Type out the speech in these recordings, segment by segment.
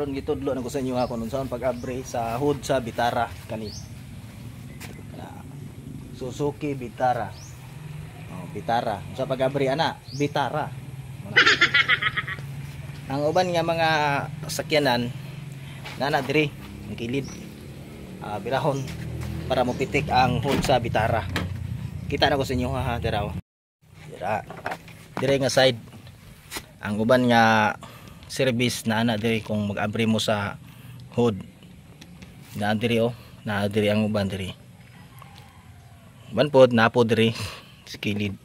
Ron gitudlo na ko sa inyo ako nun saan pag-abre sa hood sa Bitara kani. Suzuki Bitara. Oh, Bitara. Sa pag-abre ana, Bitara. Ang uban nga mga sakyanan nana diri ang kilid. Ah, birahon para mo pitik ang hood sa Bitara. Kita na ko sa inyo ha, ha diraw. Dira. Dire nga side. Ang uban nga service na ana diri kung mag-abri mo sa hood. Na diri oh. Na diri ang uban diri. Uban pod na po diri skilid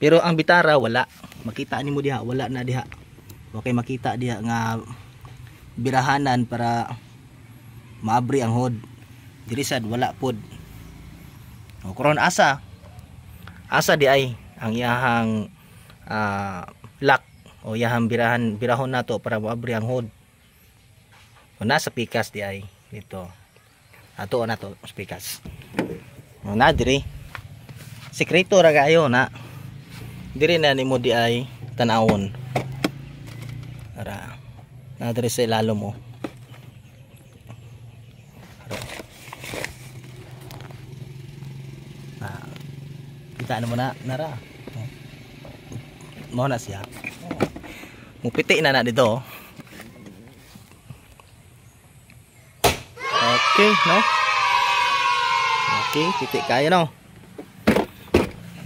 pero ang bitara wala. Makita nimo diha wala na diha. Okay makita diha nga birahanan para maabri ang hood. Diri sad wala pod. O karon asa. Asa di ay ang iyahang ah, lock o yahang birahan birahon nato para maabri ang hood o nasa pikas di ay dito. Ato na to sa pikas. O na diri. Sekreto ra kayo na. Diri na nimo di ay tanawon. Ara na diri sa ilalo mo. Na kita mo na nara mo na siya Mupiti na na dito. Okay, no? Okay, piti kaya no.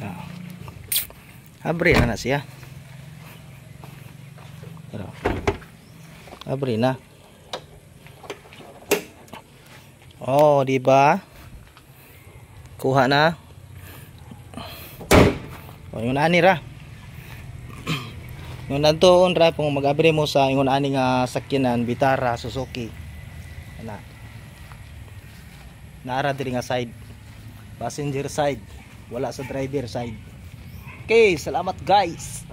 No. Abre na na siya. Pero, abre na. Oh, di ba? Kuha na. Oh, yung ani ra. Yung nandoon ra kung mag-abre mo sa ingon ani nga sakyanan Vitara Suzuki. Ana. Naara diri nga side. Passenger side, wala sa driver side. Okay, salamat guys.